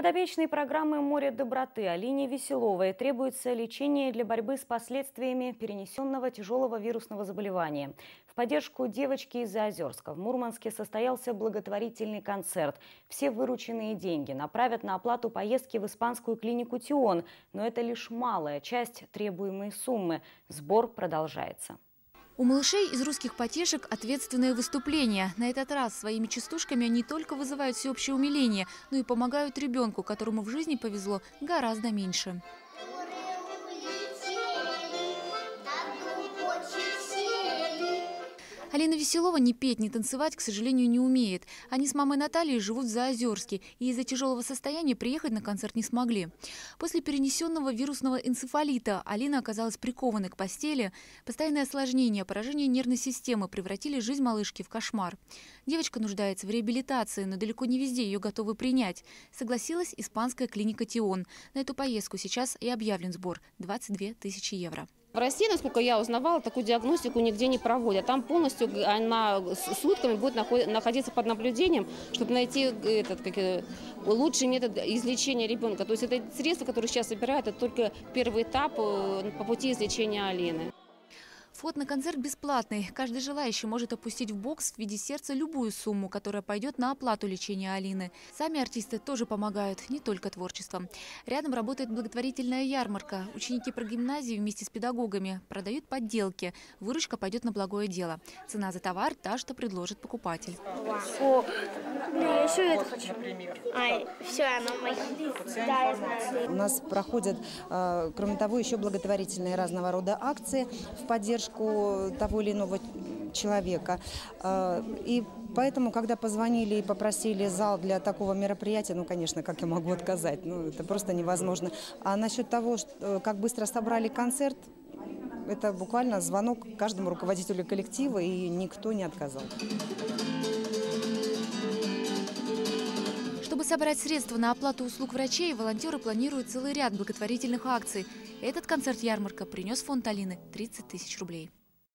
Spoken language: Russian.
Подопечной программы «Море доброты» Алине Веселовой требуется лечение для борьбы с последствиями перенесенного тяжелого вирусного заболевания. В поддержку девочки из Заозерска в Мурманске состоялся благотворительный концерт. Все вырученные деньги направят на оплату поездки в испанскую клинику «Тион». Но это лишь малая часть требуемой суммы. Сбор продолжается. У малышей из русских потешек ответственное выступление. На этот раз своими частушками они только вызывают всеобщее умиление, но и помогают ребенку, которому в жизни повезло гораздо меньше. Алина Веселова ни петь, ни танцевать, к сожалению, не умеет. Они с мамой Натальей живут в Заозерске и из-за тяжелого состояния приехать на концерт не смогли. После перенесенного вирусного энцефалита Алина оказалась прикованной к постели. Постоянное осложнение, поражение нервной системы превратили жизнь малышки в кошмар. Девочка нуждается в реабилитации, но далеко не везде ее готовы принять. Согласилась испанская клиника «Тион». На эту поездку сейчас и объявлен сбор – 22 тысячи евро. В России, насколько я узнавала, такую диагностику нигде не проводят. Там полностью она сутками будет находиться под наблюдением, чтобы найти этот, как, э, лучший метод излечения ребенка. То есть это средства, которые сейчас собирают, это только первый этап э, по пути излечения Алины. Вход на концерт бесплатный. Каждый желающий может опустить в бокс в виде сердца любую сумму, которая пойдет на оплату лечения Алины. Сами артисты тоже помогают, не только творчеством. Рядом работает благотворительная ярмарка. Ученики прогимназии вместе с педагогами продают подделки. Выручка пойдет на благое дело. Цена за товар та, что предложит покупатель. Я еще это хочу. Ай, все, оно мое. Да, я знаю. У нас проходят, а, кроме того, еще благотворительные разного рода акции в поддержку того или иного человека. А, и поэтому, когда позвонили и попросили зал для такого мероприятия, ну, конечно, как я могу отказать, ну, это просто невозможно. А насчет того, что, как быстро собрали концерт, это буквально звонок каждому руководителю коллектива, и никто не отказал. Чтобы собрать средства на оплату услуг врачей, волонтеры планируют целый ряд благотворительных акций. Этот концерт-ярмарка принес фонд Алины 30 тысяч рублей.